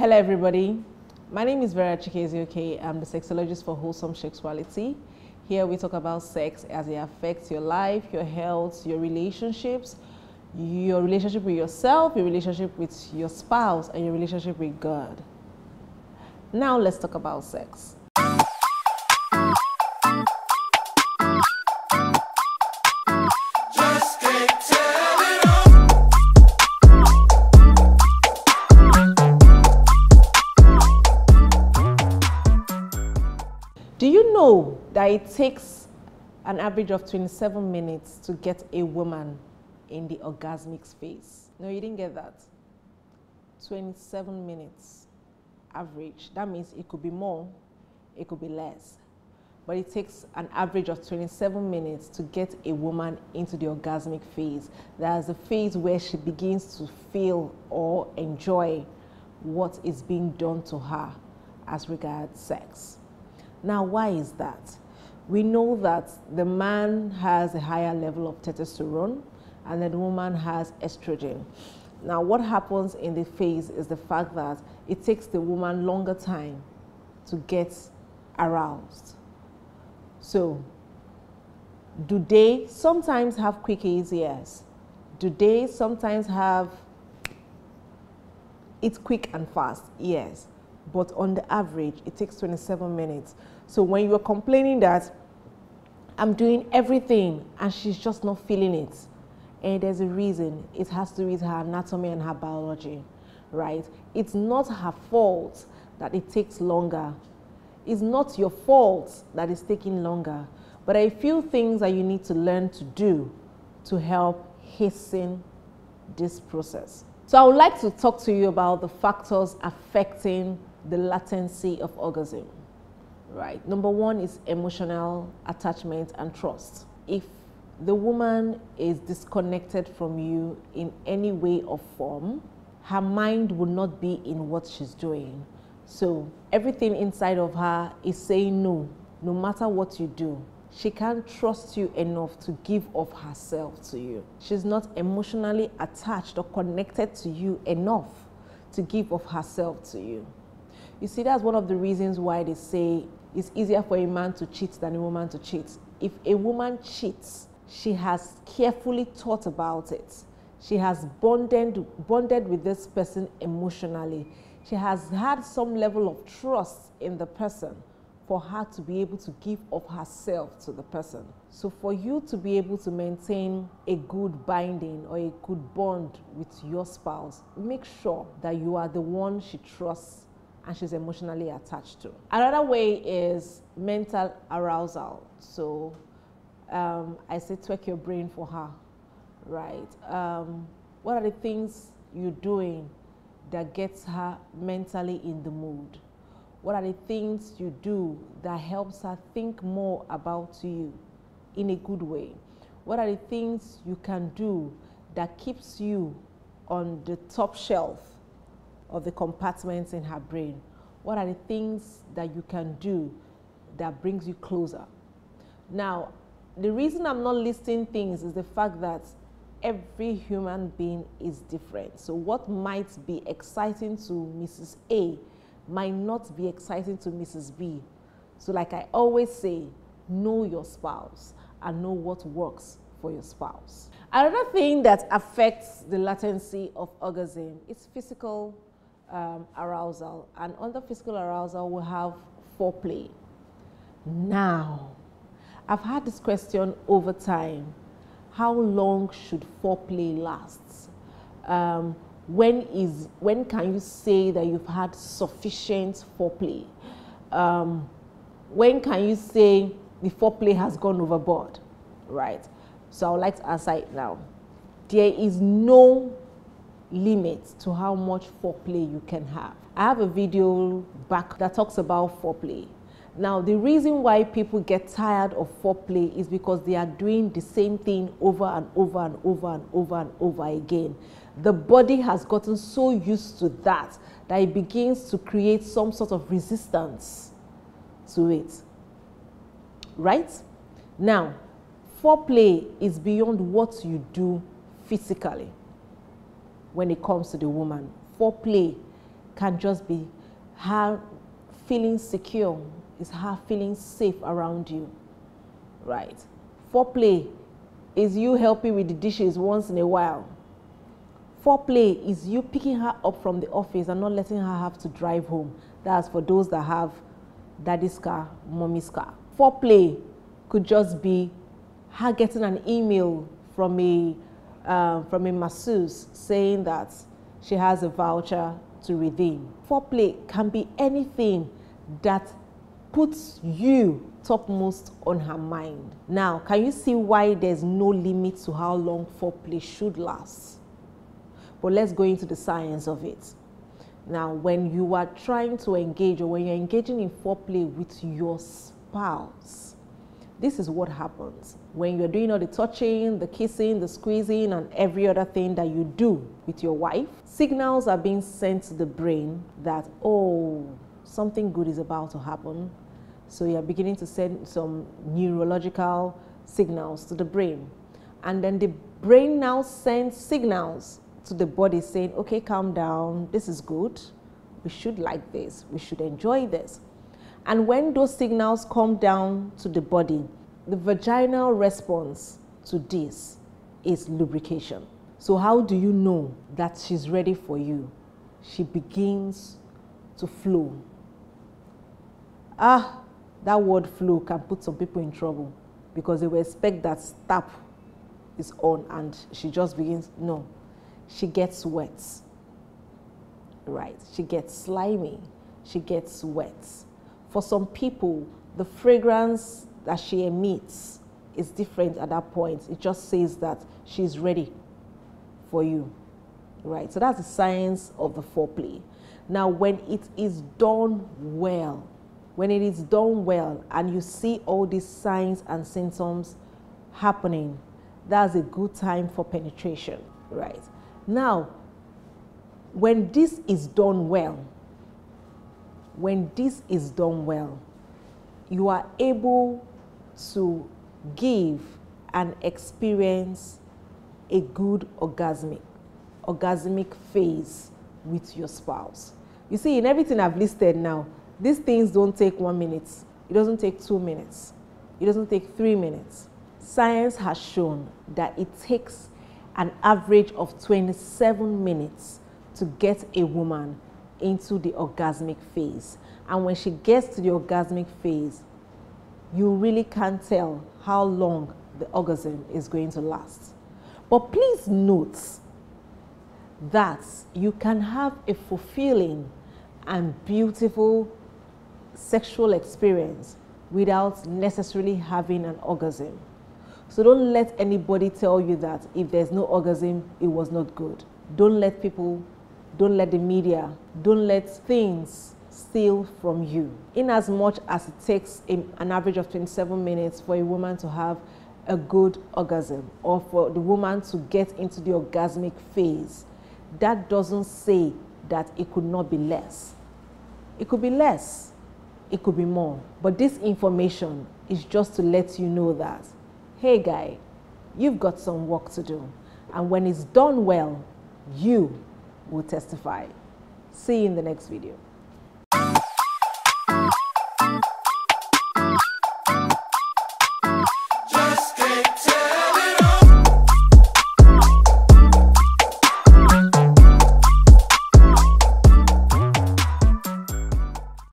Hello, everybody. My name is Vera Chikezie I'm the sexologist for Wholesome Sexuality. Here we talk about sex as it affects your life, your health, your relationships, your relationship with yourself, your relationship with your spouse, and your relationship with God. Now let's talk about sex. Do you know that it takes an average of 27 minutes to get a woman in the orgasmic phase? No, you didn't get that. 27 minutes average. That means it could be more, it could be less. But it takes an average of 27 minutes to get a woman into the orgasmic phase. That's the phase where she begins to feel or enjoy what is being done to her as regards sex. Now, why is that? We know that the man has a higher level of testosterone and the woman has estrogen. Now, what happens in the phase is the fact that it takes the woman longer time to get aroused. So, do they sometimes have quick Yes. Do they sometimes have it's quick and fast? Yes but on the average, it takes 27 minutes. So when you're complaining that I'm doing everything and she's just not feeling it, and there's a reason, it has to do with her anatomy and her biology, right? It's not her fault that it takes longer. It's not your fault that it's taking longer. But there are a few things that you need to learn to do to help hasten this process. So I would like to talk to you about the factors affecting the latency of orgasm, right? Number one is emotional attachment and trust. If the woman is disconnected from you in any way or form, her mind will not be in what she's doing. So everything inside of her is saying no, no matter what you do. She can't trust you enough to give of herself to you. She's not emotionally attached or connected to you enough to give of herself to you. You see, that's one of the reasons why they say it's easier for a man to cheat than a woman to cheat. If a woman cheats, she has carefully thought about it. She has bonded, bonded with this person emotionally. She has had some level of trust in the person for her to be able to give of herself to the person. So for you to be able to maintain a good binding or a good bond with your spouse, make sure that you are the one she trusts and she's emotionally attached to. Another way is mental arousal. So um, I say twerk your brain for her, right? Um, what are the things you're doing that gets her mentally in the mood? What are the things you do that helps her think more about you in a good way? What are the things you can do that keeps you on the top shelf of the compartments in her brain? What are the things that you can do that brings you closer? Now, the reason I'm not listing things is the fact that every human being is different. So what might be exciting to Mrs. A might not be exciting to Mrs. B. So like I always say, know your spouse and know what works for your spouse. Another thing that affects the latency of orgasm is physical um, arousal. And under physical arousal, we have foreplay. Now, I've had this question over time. How long should foreplay last? Um, when is when can you say that you've had sufficient foreplay? Um, when can you say the foreplay has gone overboard? Right. So I would like to answer it now. There is no limit to how much foreplay you can have. I have a video back that talks about foreplay. Now, the reason why people get tired of foreplay is because they are doing the same thing over and over and over and over and over again. The body has gotten so used to that that it begins to create some sort of resistance to it. Right? Now, foreplay is beyond what you do physically when it comes to the woman. Foreplay can just be her feeling secure, is her feeling safe around you, right? Foreplay is you helping with the dishes once in a while. Foreplay is you picking her up from the office and not letting her have to drive home. That's for those that have daddy's car, mommy's car. Foreplay could just be her getting an email from a uh, from a masseuse saying that she has a voucher to redeem. Foreplay can be anything that puts you topmost on her mind. Now, can you see why there's no limit to how long foreplay should last? But let's go into the science of it. Now, when you are trying to engage or when you're engaging in foreplay with your spouse, this is what happens when you're doing all the touching, the kissing, the squeezing, and every other thing that you do with your wife. Signals are being sent to the brain that, oh, something good is about to happen. So you're beginning to send some neurological signals to the brain. And then the brain now sends signals to the body saying, okay, calm down, this is good. We should like this, we should enjoy this. And when those signals come down to the body, the vaginal response to this is lubrication. So, how do you know that she's ready for you? She begins to flow. Ah, that word flow can put some people in trouble because they will expect that stop is on and she just begins. No, she gets wet. Right, she gets slimy, she gets wet. For some people, the fragrance that she emits is different at that point. It just says that she's ready for you. Right? So that's the science of the foreplay. Now, when it is done well, when it is done well and you see all these signs and symptoms happening, that's a good time for penetration, right? Now, when this is done well, when this is done well, you are able to give and experience a good orgasmic orgasmic phase with your spouse. You see, in everything I've listed now, these things don't take one minute. It doesn't take two minutes. It doesn't take three minutes. Science has shown that it takes an average of 27 minutes to get a woman into the orgasmic phase. And when she gets to the orgasmic phase, you really can't tell how long the orgasm is going to last. But please note that you can have a fulfilling and beautiful sexual experience without necessarily having an orgasm. So don't let anybody tell you that if there's no orgasm, it was not good. Don't let people, don't let the media, don't let things steal from you. In as much as it takes an average of 27 minutes for a woman to have a good orgasm or for the woman to get into the orgasmic phase, that doesn't say that it could not be less. It could be less, it could be more. But this information is just to let you know that, hey guy, you've got some work to do. And when it's done well, you will testify. See you in the next video.